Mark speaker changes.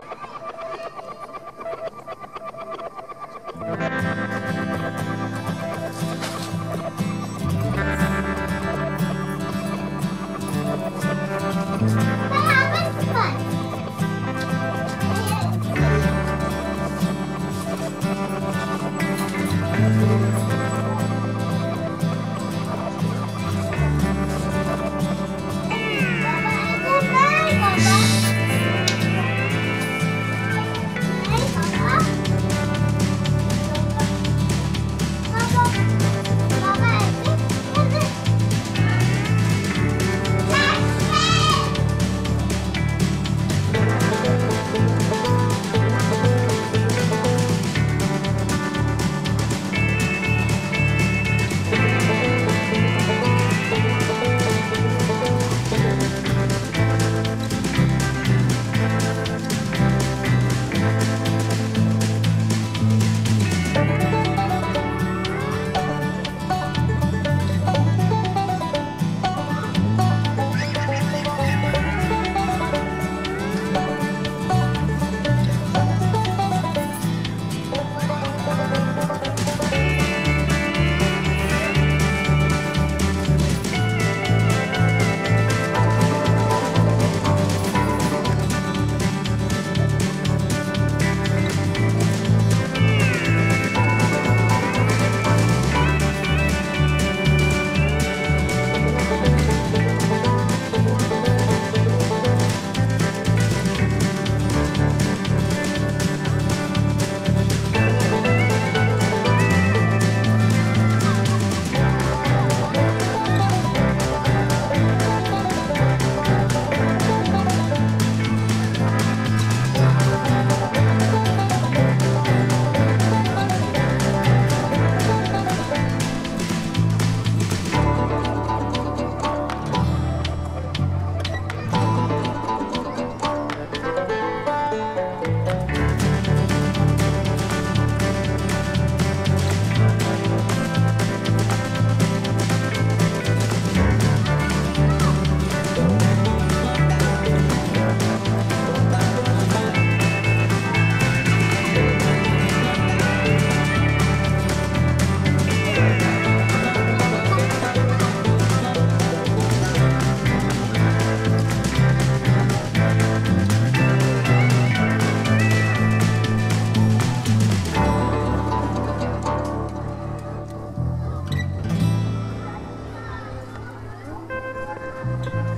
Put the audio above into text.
Speaker 1: you
Speaker 2: Thank you.